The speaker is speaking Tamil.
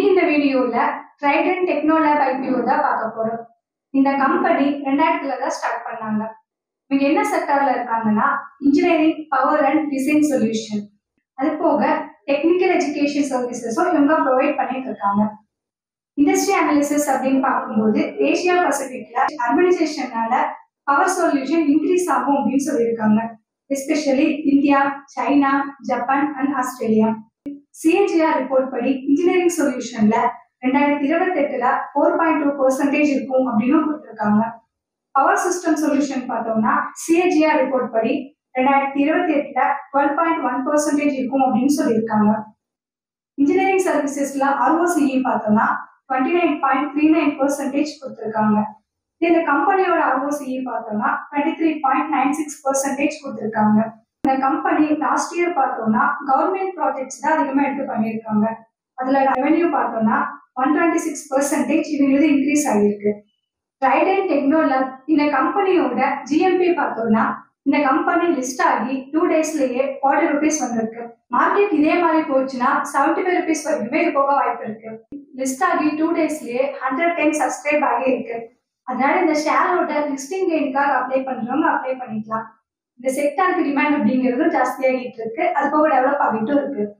இன்னைக்கு இந்த வீடியோல ட்ரைடன் டெக்னோலேப் ஐபிஓ தான் பார்க்க போறோம். இந்த கம்பெனி ரெண்டாயிரத்துல தான் ஸ்டார்ட் பண்ணாங்க. இவங்க என்ன செக்டர்ல இருக்காங்கன்னா engineering power and design solution அது போக டெக்னிக்கல் எஜுகேஷன் சர்வீசஸும் இவங்க ப்ரொவைட் பண்ணிட்டு இருக்காங்க. இண்டஸ்ட்ரி அனாலிசிஸ் அப்படின்னு பார்க்கும்போது ஏசியா பசிபிக்ல அர்பனைசேஷனால பவர் சொல்யூஷன் இன்க்ரீஸ் ஆகும் அப்படின்னு சொல்லியிருக்காங்க. Especially India China Japan and Australia CNGR report படி இன்ஜினியரிங் சொல்யூஷன்ல ரெண்டாயிரத்தி இருபத்தி எட்டுல ஃபோர் பாயிண்ட் டூ பர்சன்டேஜ் இருக்கும் அப்படின்னு கொடுத்துருக்காங்க. பவர் சிஸ்டம் சொல்யூஷன் பார்த்தோம்னா சிஏஜிஆர் ரிப்போர்ட் படி ரெண்டாயிரத்தி இருபத்தி எட்டுல டுவெல் பாயிண்ட் ஒன் பர்சன்டேஜ் இருக்கும் அப்படின்னு சொல்லியிருக்காங்க. இன்ஜினியரிங் சர்வீசஸ்ல ஆர்ஓசிஇ பார்த்தோம்னா twenty nine point three nine percentage கொடுத்துருக்காங்க இந்த கம்பெனியோட ஆர்ஓசிஇ பார்த்தோம்னா twenty three point nine six percentage கொடுத்துருக்காங்க. இந்த கம்பெனி லாஸ்ட் இயர் பார்த்தோம்னா கவர்மெண்ட் ப்ராஜெக்ட்ஸ் தான் அதிகமாக எடுத்து பண்ணியிருக்காங்க. அதுல ரெவென்யூ பார்த்தோம்னா ஒன் டுவெண்ட்டி சிக்ஸ் பர்சன்டேஜ் இவங்களுக்கு இன்க்ரீஸ் ஆகியிருக்கு ட்ரைடன் டெக்னோலப் இந்த கம்பெனியோட ஜிஎம்பி பார்த்தோம்னா இந்த கம்பெனி லிஸ்ட் ஆகி டூ டேஸ்லயே ஃபார்ட்டி ருபீஸ் வந்திருக்கு. மார்க்கெட் இதே மாதிரி போச்சுன்னா செவன்டி ஃபைவ் ருபீஸ் வரைக்குமே இது போக வாய்ப்பு இருக்கு. லிஸ்ட் ஆகி டூ டேஸ்லயே ஹண்ட்ரட் டைம் சப்ஸ்கிரைப் ஆகி இருக்கு அதனால இந்த ஷேரோட லிஸ்டிங் கெயினுக்காக அப்ளை பண்றவங்க அப்ளை பண்ணிக்கலாம். இந்த செக்டாருக்கு டிமாண்ட் அப்படிங்கிறதும் ஜாஸ்தியாகிட்டு இருக்கு. அது போக டெவலப் ஆகிட்டும் இருக்கு.